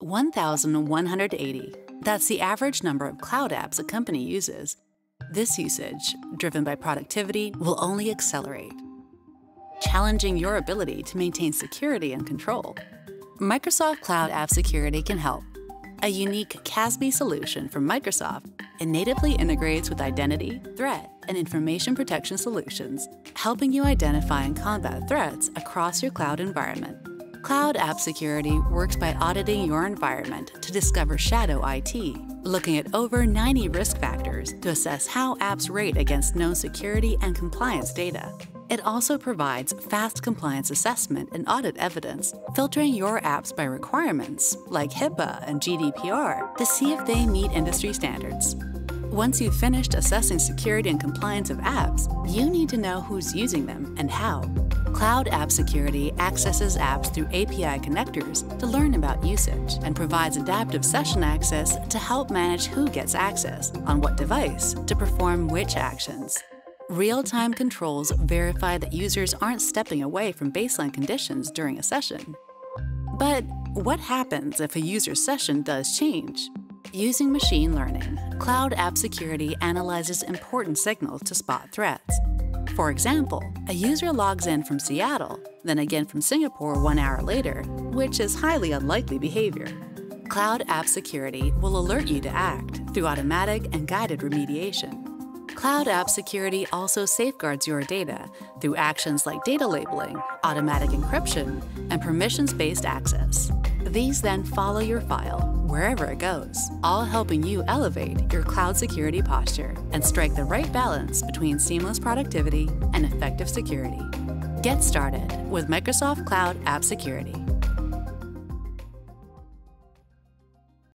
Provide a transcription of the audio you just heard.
1,180. That's the average number of cloud apps a company uses. This usage, driven by productivity, will only accelerate, challenging your ability to maintain security and control. Microsoft Cloud App Security can help. A unique CASB solution from Microsoft, it natively integrates with identity, threat, and information protection solutions, helping you identify and combat threats across your cloud environment. Cloud App Security works by auditing your environment to discover shadow IT, looking at over 90 risk factors to assess how apps rate against known security and compliance data. It also provides fast compliance assessment and audit evidence, filtering your apps by requirements like HIPAA and GDPR to see if they meet industry standards. Once you've finished assessing security and compliance of apps, you need to know who's using them and how. Cloud App Security accesses apps through API connectors to learn about usage and provides adaptive session access to help manage who gets access, on what device, to perform which actions. Real time controls verify that users aren't stepping away from baseline conditions during a session. But what happens if a user's session does change? Using machine learning, Cloud App Security analyzes important signals to spot threats for example, a user logs in from Seattle, then again from Singapore one hour later, which is highly unlikely behavior. Cloud App Security will alert you to act through automatic and guided remediation. Cloud App Security also safeguards your data through actions like data labeling, automatic encryption, and permissions based access. These then follow your file wherever it goes, all helping you elevate your cloud security posture and strike the right balance between seamless productivity and effective security. Get started with Microsoft Cloud App Security.